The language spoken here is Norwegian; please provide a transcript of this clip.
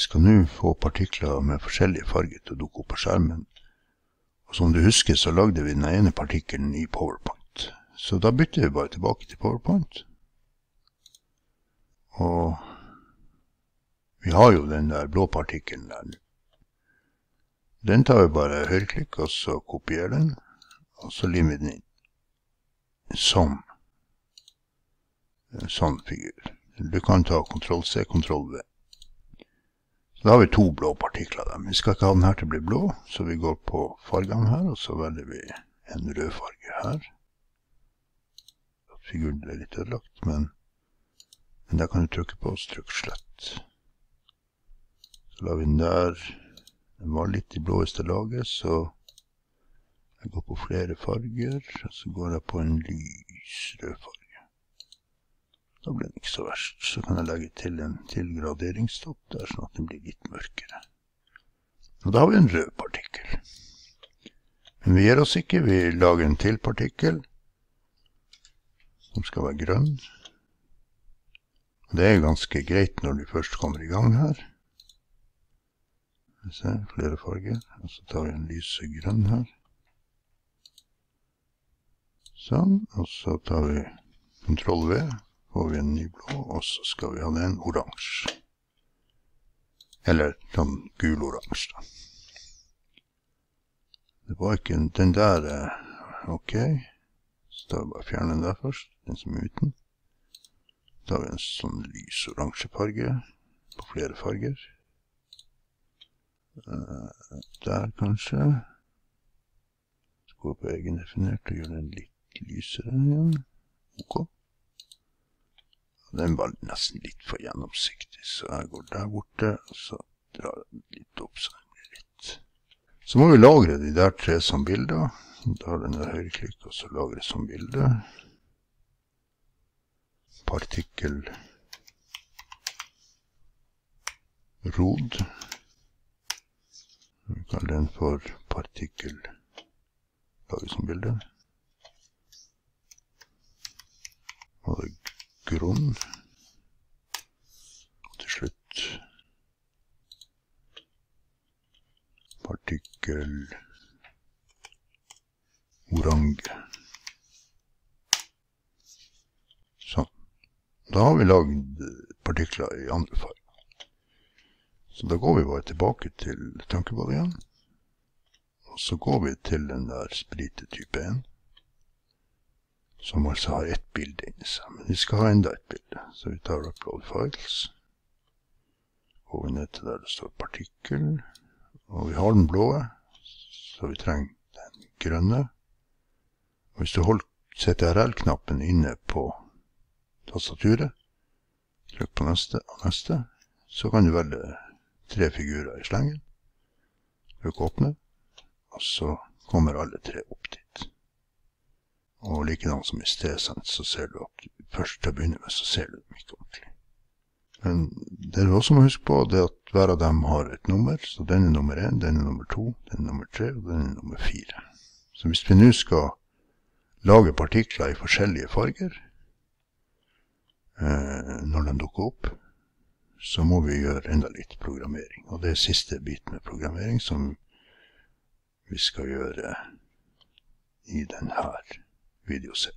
Vi skal nå få partikler med forskjellige farger til å dukke opp på skjermen. Og som du husker, så lagde vi den ene partikkelen i PowerPoint. Så da bytter vi bare tilbake til PowerPoint. Og vi har jo den der blå partikkelen der. Den tar vi bare høyreklikk, og så kopierer den, og så limer vi den inn. Som en sånn figur. Du kan ta Ctrl C, Ctrl V. Så da har vi to blå partikler der. Vi skal ikke ha den her til å bli blå, så vi går på fargene her, og så velger vi en rød farge her. Figuren ble litt ødelagt, men, men der kan du trykke på, strøk slett. Så lar vi den der. Den var litt i blåeste laget, så jeg går på flere farger, og så går jeg på en lys rød farge. Da blir den ikke så verst. Så kan jeg legge til en tilgraderingstopp der, sånn at den blir litt mørkere. Og da har vi en rød partikkel. Men vi gir oss ikke, vi lager en til partikkel, som skal være grønn. Det er ganske greit når du først kommer i gang her. Vi ser flere farger, og så tar vi en lysegrønn her. Sånn, og så tar vi Ctrl V, får vi en ny blå, og så skal vi ha den oransje. Eller sånn gul-oransje, da. Det var ikke den der Ok. Så vi bare fjerne den der først, den som er uten. Så tar vi en sånn lys oransje farge på flere farger. Uh, der, kanskje. Så går på egendefinert og gjør den litt lysere igjen. Ok. Den var nesten litt for gjennomsiktig, så jeg går der borte, og så drar jeg den litt opp så den blir litt. Så må vi lagre de der tre som bilder. Da har den høyreklikk, og så lagre som bilde. Partikkel rod. Vi kaller den for partikkel lage som bilde. Og det grunn. Og til slutt partikkel orange. Sånn. Da har vi lagd partikler i andre farger. Så da går vi bare tilbake til tankeballet igjen. Og så går vi til den der sprite type 1 som altså har ett bilde inni seg. Men vi skal ha enda et bilde, så vi tar upload files. Vi ned til der det står partikkel, og vi har den blå, så vi trenger den grønne. Og hvis du holder CTRL-knappen inne på tastaturet, trykk på neste og neste, så kan du velge tre figurer i slengen. Trykk åpne, og så kommer alle tre opp dit. Og likedan som i sted, så ser du at først til å begynne med, så ser du dem ikke ordentlig. Men det du også må huske på, det er at hver av dem har et nummer. Så den er nummer én, den er nummer to, den er nummer tre, og den er nummer fire. Så hvis vi nå skal lage partikler i forskjellige farger eh, når de dukker opp, så må vi gjøre enda litt programmering. Og det er siste bit med programmering som vi skal gjøre i denne виделся.